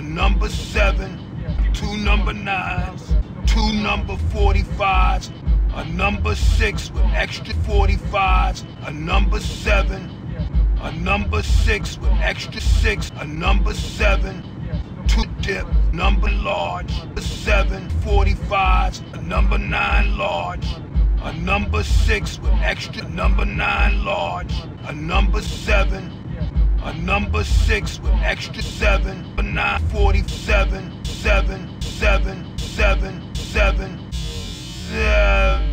a number seven, two number nines, two number 45s, a number six with extra 45s, a number seven, a number six with extra six, a number seven, two dip, number large, a seven, 45s, a number nine large, a number six with extra, number nine large, a number seven, a number six with extra seven, a nine, 47, seven, seven, seven, seven, seven,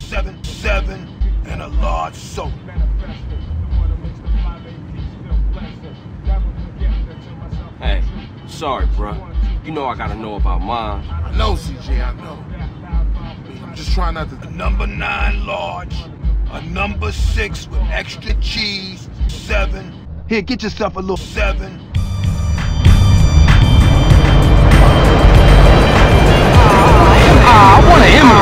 seven, seven, and a large soap. Hey, sorry, bruh. You know I gotta know about mine. I know, CJ, I know. I'm just trying not to. a number nine large, a number six with extra cheese, seven. Here, get yourself a little seven.